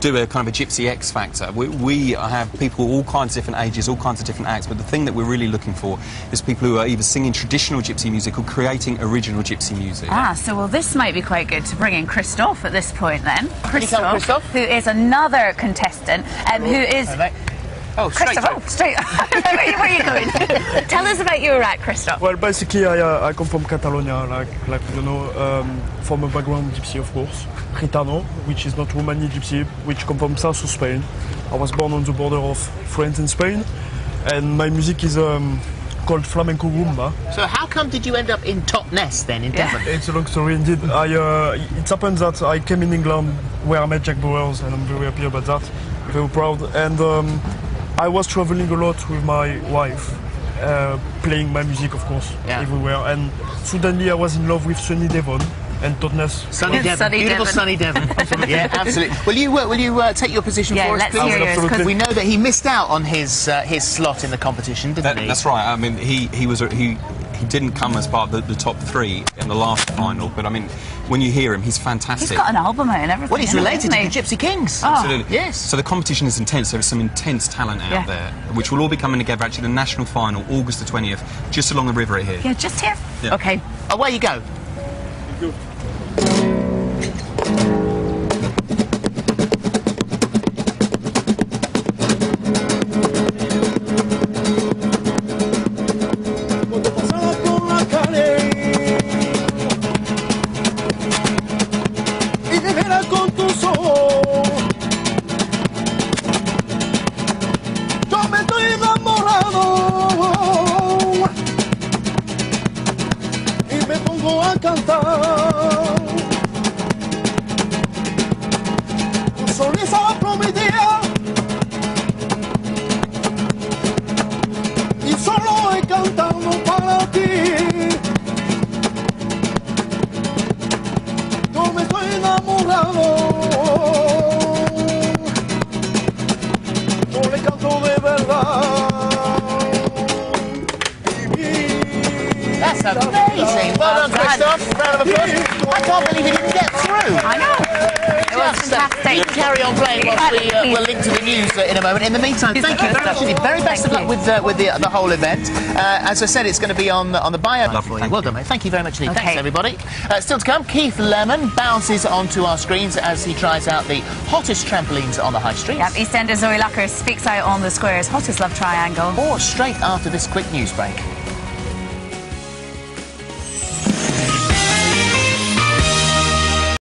do a kind of a Gypsy X Factor. We, we have people all kinds of different ages, all kinds of different acts, but the thing that we're really looking for is people who are either singing traditional Gypsy music or creating original Gypsy music. Ah, so well, this might be quite good to bring in Christoph at this point then. come, Christoph. who is another contestant, um, who is. Oh, straight Christoph, oh, straight. where, where are you going? Tell us about your act, Christoph. Well, basically, I, uh, I come from Catalonia, like, like you know, um, from a background gypsy, of course. Gitano, which is not Romani gypsy, which come from south of Spain. I was born on the border of France and Spain, and my music is um, called flamenco rumba. So how come did you end up in Totnes then in Yeah. Devon? It's a long story indeed. I, uh, it happened that I came in England where I met Jack Bowers, and I'm very happy about that, very proud. And um, I was traveling a lot with my wife, uh, playing my music, of course, Yeah. everywhere. And suddenly I was in love with Sunny Devon and Totnes. Sunny Devon, Sunny beautiful Devon. sunny Devon. yeah, absolutely. Will you uh, will you uh, take your position Yeah, for us, let's please? hear yours, Absolutely. 'cause- We know that he missed out on his uh, his slot in the competition, didn't That, he? that's right. I mean, he, he was he he didn't come as part of the, the top three in the last final, but I mean, when you hear him, he's fantastic. He's got an album out and everything. Well, he's hasn't related to the Gipsy Kings. Oh. Absolutely. Yes. So the competition is intense. There's some intense talent out Yeah. there, which will all be coming together. Actually, the national final, August the 20th, just along the river here. Yeah, just here. Yeah. Okay. Away you go. Pongo a cantar. Con sonrisa prometida y solo he cantado para ti. Yo me estoy enamorado. Yo le canto de verdad. That's amazing. Well done, Christoph. Round of applause. I can't believe he didn't get through. I know. It was Just, uh, fantastic. you can carry on playing whilst we, uh, we'll link to the news uh, in a moment. In the meantime, thank you very much indeed. Very best of Thank luck you. with uh, with the, the whole event. Uh, as I said, it's going to be on on the bio. Lovely, Well done, mate. Thank you very much indeed. Okay. Thanks, everybody. Uh, still to come, Keith Lemon bounces onto our screens as he tries out the hottest trampolines on the high street. Yep, EastEnders Zoe Lucker speaks out on the square's hottest love triangle. Or straight after this quick news break.